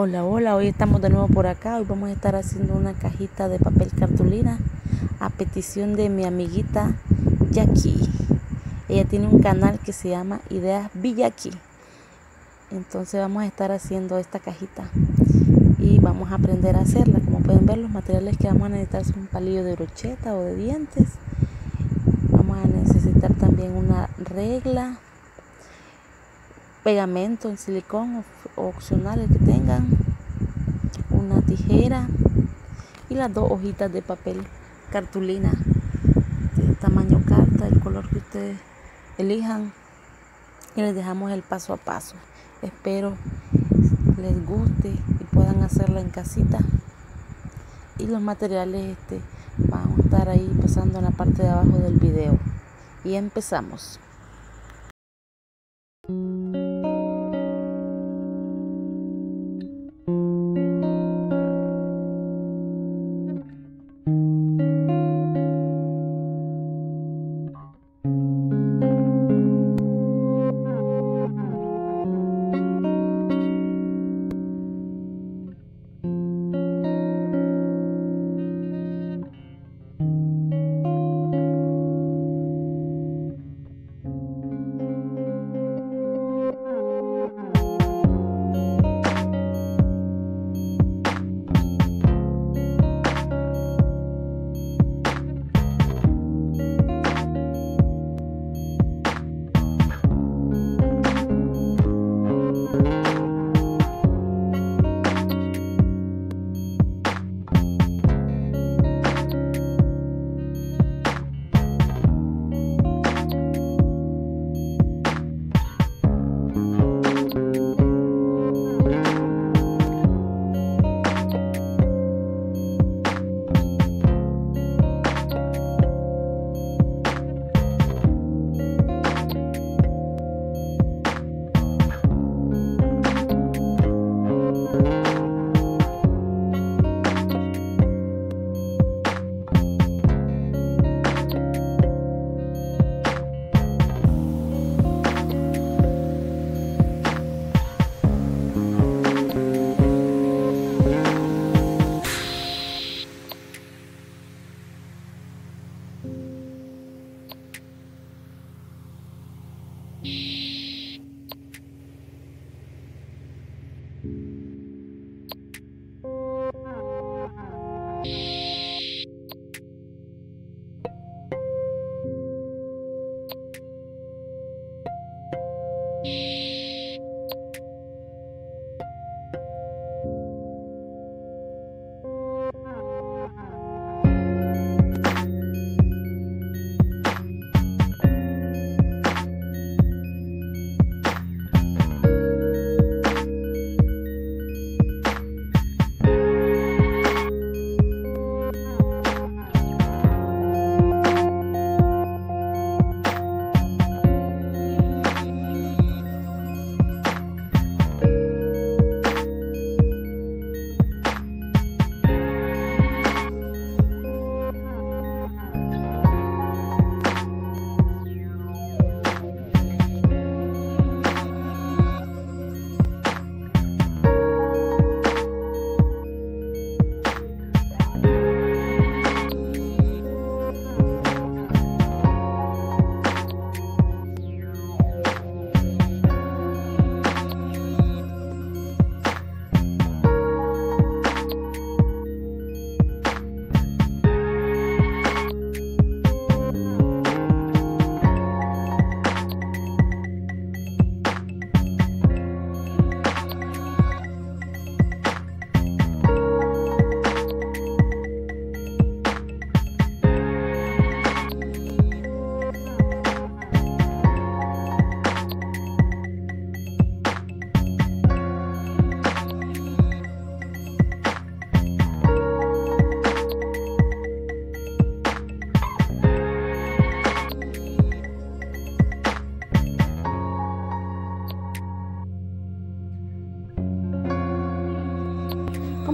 Hola, hola, hoy estamos de nuevo por acá. Hoy vamos a estar haciendo una cajita de papel cartulina a petición de mi amiguita Jackie. Ella tiene un canal que se llama Ideas Villaki. Entonces vamos a estar haciendo esta cajita y vamos a aprender a hacerla. Como pueden ver, los materiales que vamos a necesitar son un palillo de brocheta o de dientes. Vamos a necesitar también una regla, pegamento en silicón opcional el que tengan, una tijera y las dos hojitas de papel cartulina de tamaño carta, el color que ustedes elijan y les dejamos el paso a paso. Espero les guste y puedan hacerla en casita. Y los materiales este, van a estar ahí pasando en la parte de abajo del video. Y empezamos.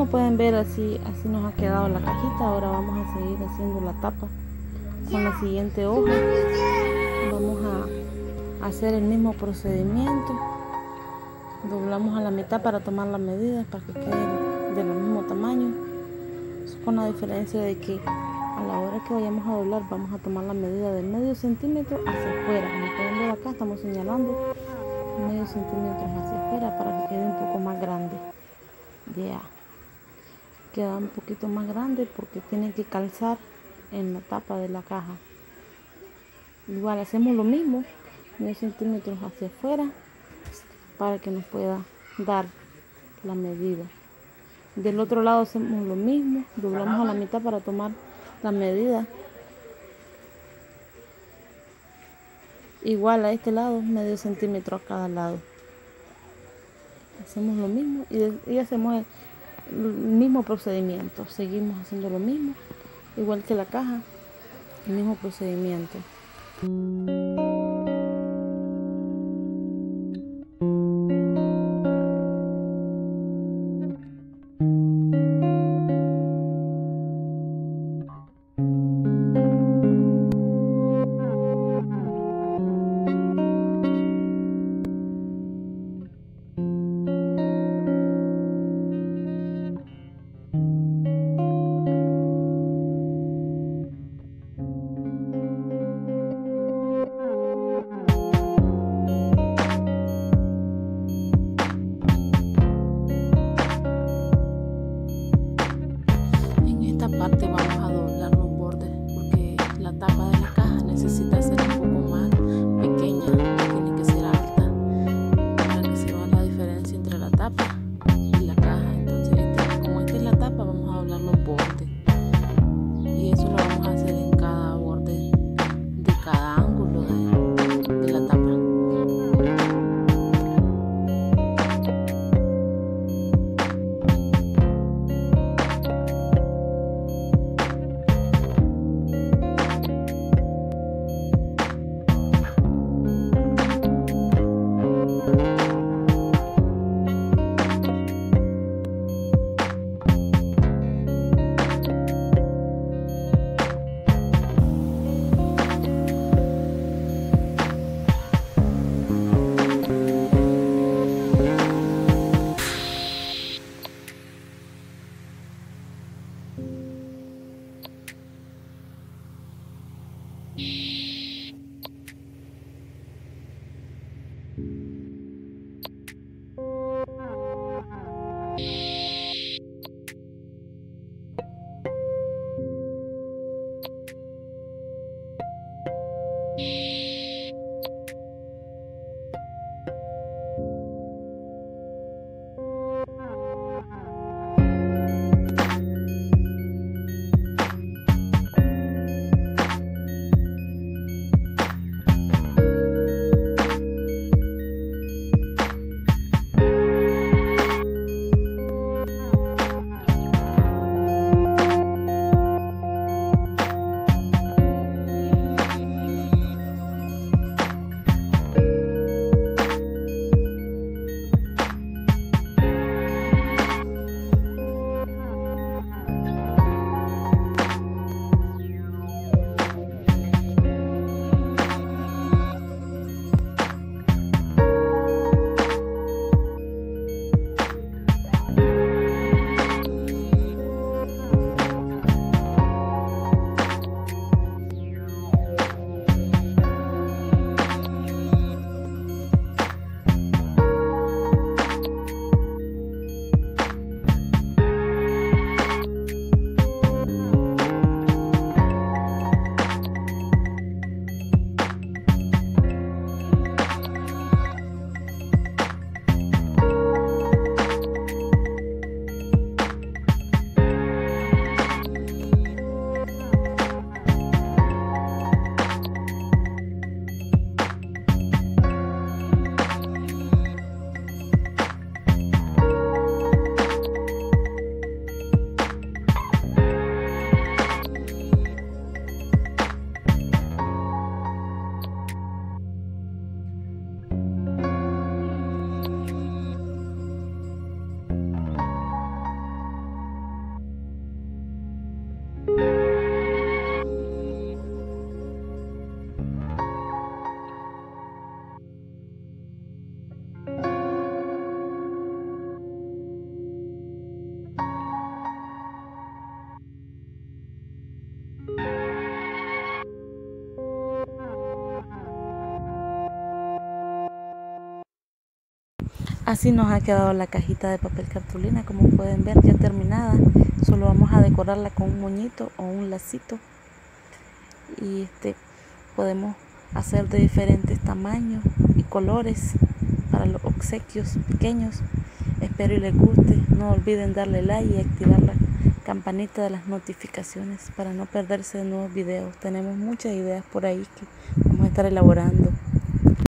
Como pueden ver así así nos ha quedado la cajita. Ahora vamos a seguir haciendo la tapa con la siguiente hoja. Vamos a hacer el mismo procedimiento. Doblamos a la mitad para tomar las medidas para que quede del mismo tamaño. Con la diferencia de que a la hora que vayamos a doblar vamos a tomar la medida de medio centímetro hacia afuera. Como pueden ver acá estamos señalando medio centímetro hacia afuera para que quede un poco más grande. Ya queda un poquito más grande porque tiene que calzar en la tapa de la caja. Igual hacemos lo mismo medio centímetros hacia afuera para que nos pueda dar la medida. Del otro lado hacemos lo mismo doblamos a la mitad para tomar la medida. Igual a este lado medio centímetro a cada lado. Hacemos lo mismo y, hacemos el mismo procedimiento seguimos haciendo lo mismo igual que la caja el mismo procedimiento Así nos ha quedado la cajita de papel cartulina, como pueden ver ya terminada. Solo vamos a decorarla con un moñito o un lacito. Y este podemos hacer de diferentes tamaños y colores para los obsequios pequeños. Espero y les guste. No olviden darle like y activar la campanita de las notificaciones para no perderse de nuevos videos. Tenemos muchas ideas por ahí que vamos a estar elaborando.